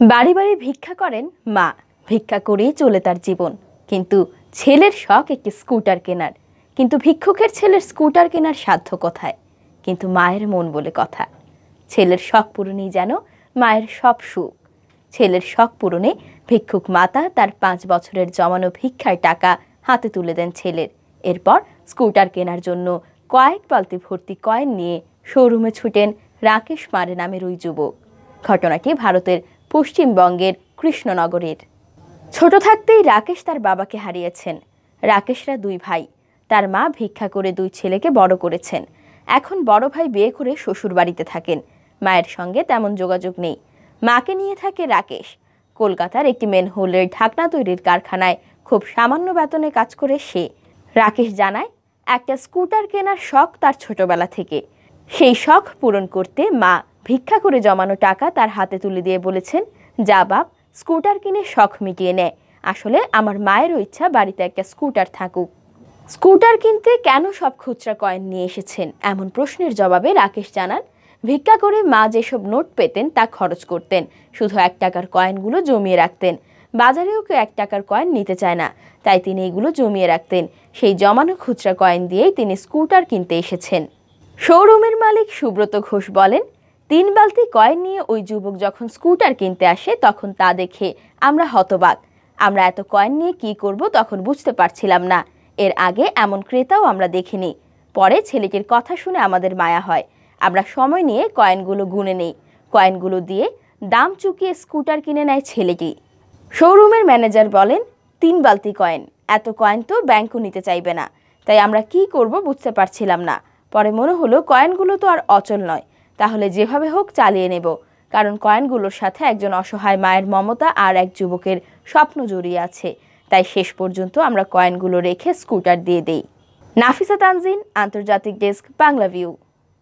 বাড়ি বাড়ি ভিক্ষা করেন মা। ভিক্ষা করেই চলে তার জীবন। কিন্তু ছেলের শখ একটি স্কুটার কেনার। কিন্তু ভিক্ষুকের ছেলের স্কুটার কেনার সাধ্য কোথায়? কিন্তু মায়ের মন বলে কথা। ছেলের শখ পূরণেই যেন মায়ের সব সুখ। ছেলের শখ পূরণে ভিক্ষুক মাতা তার পাঁচ বছরের জমানো ভিক্ষার টাকা হাতে তুলে দেন ছেলের। এরপর স্কুটার কেনার জন্য কয়েক বালতি ভর্তি কয়েন নিয়ে শোরুমে ছুটেন রাকেশ মারে নামের ওই যুবক। ঘটনাটি ভারতের পশ্চিমবঙ্গের কৃষ্ণনগরের। ছোট থাকতেই রাকেশ তার বাবাকে হারিয়েছেন। রাকেশরা দুই ভাই। তার মা ভিক্ষা করে দুই ছেলেকে বড় করেছেন। এখন বড় ভাই বিয়ে করে শ্বশুর বাড়িতে থাকেন। মায়ের সঙ্গে তেমন যোগাযোগ নেই। মাকে নিয়ে থাকে রাকেশ। কলকাতার একটি মেনহোলের ঢাকনা তৈরির কারখানায় খুব সামান্য বেতনে কাজ করে সে। রাকেশ জানায়, একটা স্কুটার কেনার শখ তার ছোটবেলা থেকে। সেই শখ পূরণ করতে মা ভিক্ষা করে জমানো টাকা তার হাতে তুলে দিয়ে বলেছেন, যা বাপ, স্কুটার কিনে শখ মিটিয়ে নেয় আসলে আমার মায়েরও ইচ্ছা বাড়িতে একটা স্কুটার থাকুক। স্কুটার কিনতে কেন সব খুচরা কয়েন নিয়ে এসেছেন? এমন প্রশ্নের জবাবে রাকেশ জানান, ভিক্ষা করে মা যেসব নোট পেতেন তা খরচ করতেন। শুধু এক টাকার কয়েনগুলো জমিয়ে রাখতেন। বাজারেও কেউ এক টাকার কয়েন নিতে চায় না। তাই তিনি এগুলো জমিয়ে রাখতেন। সেই জমানো খুচরা কয়েন দিয়েই তিনি স্কুটার কিনতে এসেছেন। শোরুমের মালিক সুব্রত ঘোষ বলেন তিন বালতি কয়েন নিয়ে ওই যুবক যখন স্কুটার কিনতে আসে, তখন তা দেখে আমরা হতবাক। আমরা এত কয়েন নিয়ে কি করব তখন বুঝতে পারছিলাম না। এর আগে এমন ক্রেতাও আমরা দেখিনি। পরে ছেলেটির কথা শুনে আমাদের মায়া হয়। আমরা সময় নিয়ে কয়েনগুলো গুনে নেই। কয়েনগুলো দিয়ে দাম চুকিয়ে স্কুটার কিনে নেয় ছেলেটি। শোরুমের ম্যানেজার বলেন, তিন বালতি কয়েন। এত কয়েন তো ব্যাংকও নিতে চাইবে না। তাই আমরা কি করব বুঝতে পারছিলাম না। পরে মনে হলো কয়েনগুলো তো আর অচল নয়। তাহলে যেভাবে হোক চালিয়ে নেব। কারণ কয়েনগুলোর সাথে একজন অসহায় মায়ের মমতা আর এক যুবকের স্বপ্ন জড়িয়ে আছে। তাই শেষ পর্যন্ত আমরা কয়েনগুলো রেখে স্কুটার দিয়ে দেই। নাফিসা তানজিন, আন্তর্জাতিক ডেস্ক, বাংলা ভিউ।